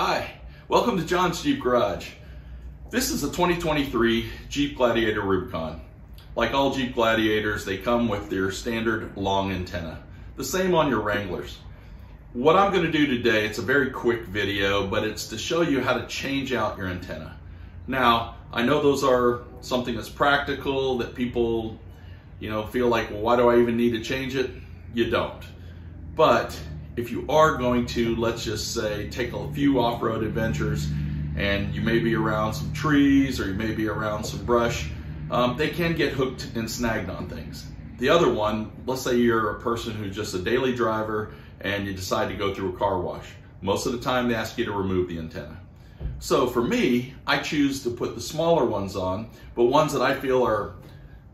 Hi, welcome to John's Jeep Garage. This is a 2023 Jeep Gladiator Rubicon. Like all Jeep Gladiators, they come with their standard long antenna. The same on your Wranglers. What I'm gonna do today, it's a very quick video, but it's to show you how to change out your antenna. Now, I know those are something that's practical, that people you know, feel like, well, why do I even need to change it? You don't. But if you are going to, let's just say, take a few off-road adventures and you may be around some trees or you may be around some brush, um, they can get hooked and snagged on things. The other one, let's say you're a person who's just a daily driver and you decide to go through a car wash. Most of the time they ask you to remove the antenna. So for me, I choose to put the smaller ones on, but ones that I feel are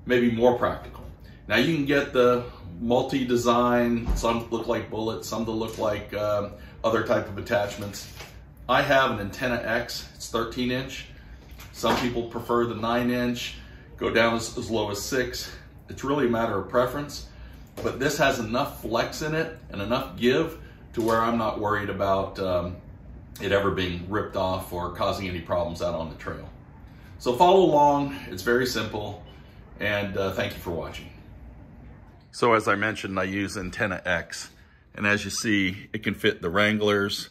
maybe more practical. Now you can get the multi-design, some look like bullets, some that look like um, other type of attachments. I have an Antenna X, it's 13 inch. Some people prefer the nine inch, go down as, as low as six. It's really a matter of preference, but this has enough flex in it and enough give to where I'm not worried about um, it ever being ripped off or causing any problems out on the trail. So follow along, it's very simple, and uh, thank you for watching. So as I mentioned, I use Antenna X. And as you see, it can fit the Wranglers,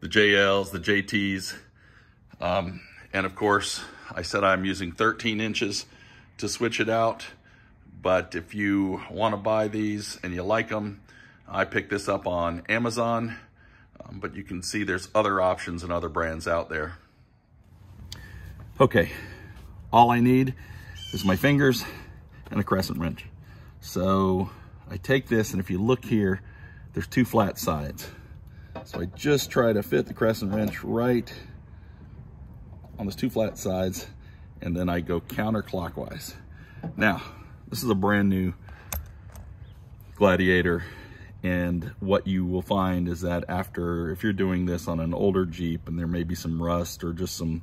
the JLs, the JTs. Um, and of course, I said I'm using 13 inches to switch it out. But if you want to buy these and you like them, I picked this up on Amazon. Um, but you can see there's other options and other brands out there. Okay, all I need is my fingers and a crescent wrench. So I take this and if you look here, there's two flat sides. So I just try to fit the crescent wrench right on those two flat sides and then I go counterclockwise. Now, this is a brand new Gladiator and what you will find is that after, if you're doing this on an older Jeep and there may be some rust or just some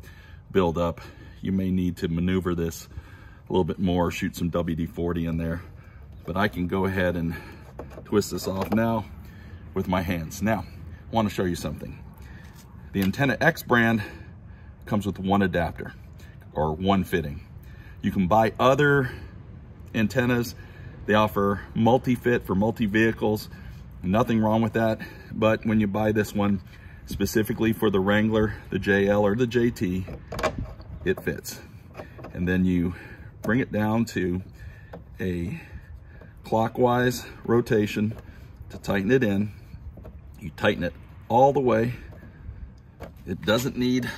buildup, you may need to maneuver this a little bit more, shoot some WD-40 in there but I can go ahead and twist this off now with my hands. Now, I wanna show you something. The Antenna X brand comes with one adapter or one fitting. You can buy other antennas. They offer multi-fit for multi-vehicles. Nothing wrong with that. But when you buy this one specifically for the Wrangler, the JL, or the JT, it fits. And then you bring it down to a clockwise rotation to tighten it in. You tighten it all the way. It doesn't need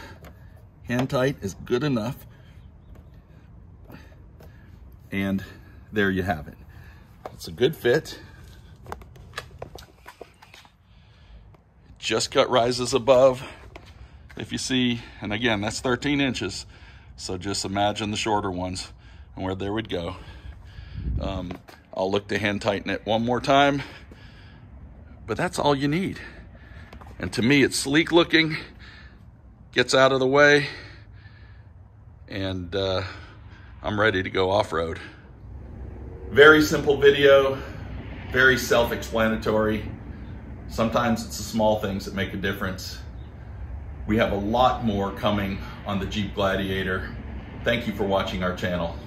hand tight is good enough. And there you have it. It's a good fit. Just cut rises above. If you see, and again, that's 13 inches. So just imagine the shorter ones and where they would go. Um, I'll look to hand tighten it one more time, but that's all you need. And to me, it's sleek looking, gets out of the way, and uh, I'm ready to go off-road. Very simple video, very self-explanatory. Sometimes it's the small things that make a difference. We have a lot more coming on the Jeep Gladiator. Thank you for watching our channel.